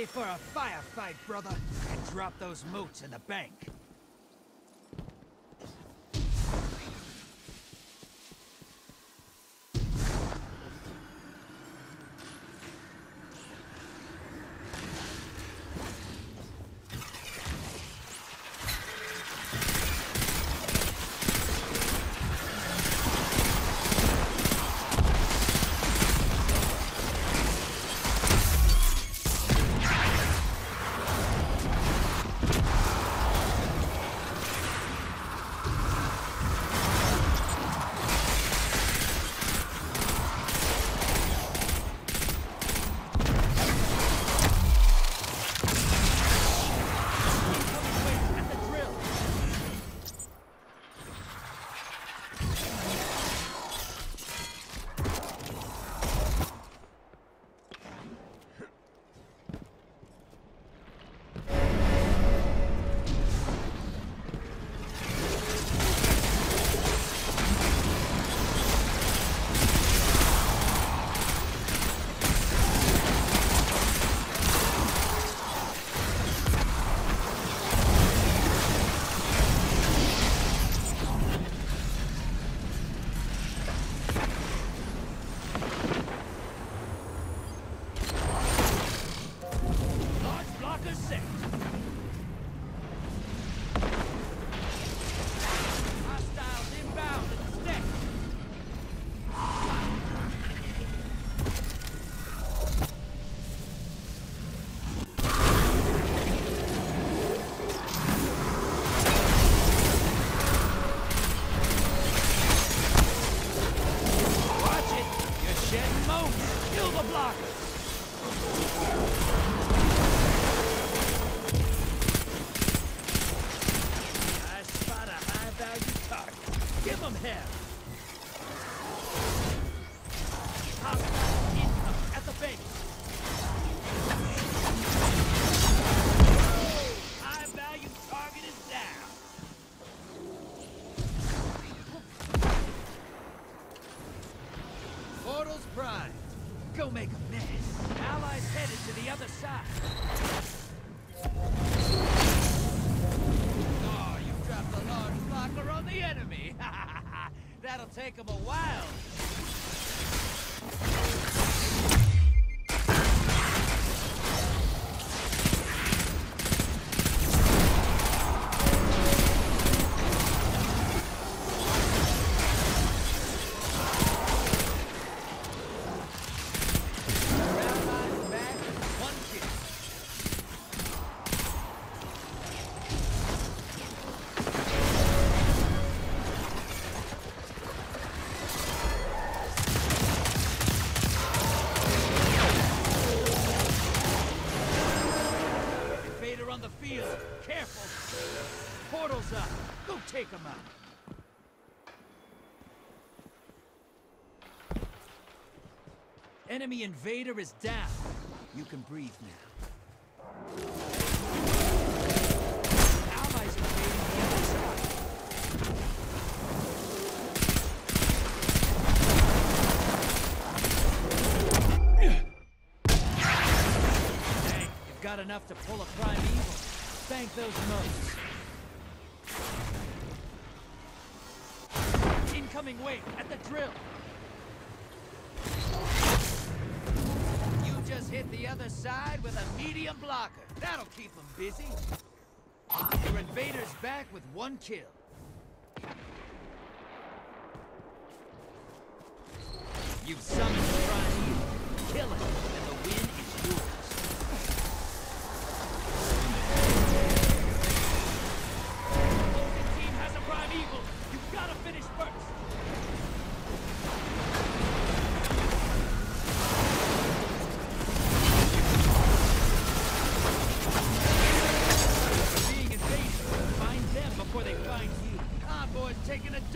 Ready for a firefight, brother? And drop those motes in the bank. Take them a while. Portal's up. Go take him out. Enemy invader is down. You can breathe now. Enough to pull a primeval. Thank those motes. Incoming wave at the drill. You just hit the other side with a medium blocker. That'll keep them busy. Your invader's back with one kill. You've summoned the. Kill it,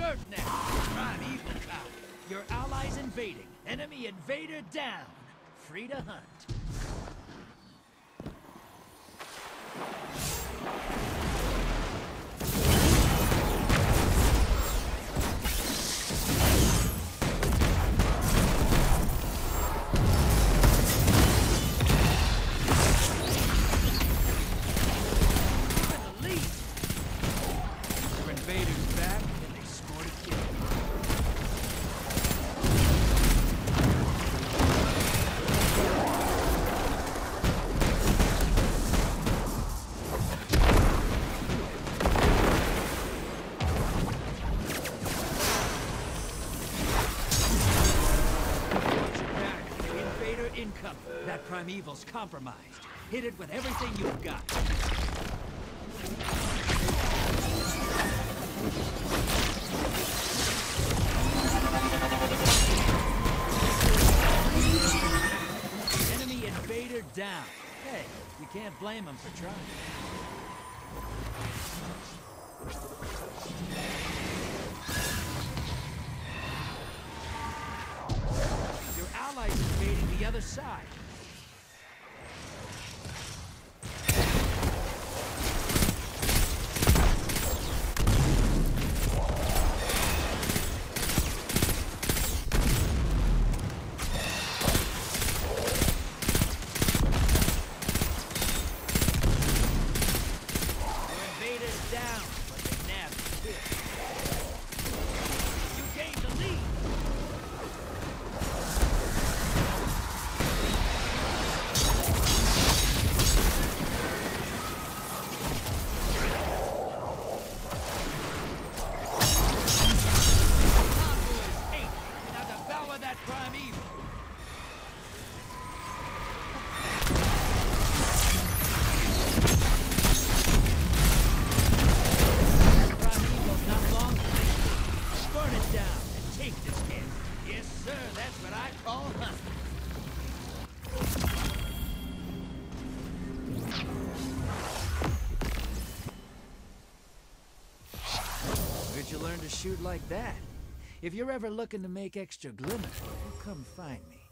Berg now, primeval power. Your allies invading. Enemy invader down. Free to hunt. invaders primeval's compromised. Hit it with everything you've got. Enemy invader down. Hey, you can't blame him for trying. Your allies invading the other side. Shoot like that? If you're ever looking to make extra glimmer, come find me.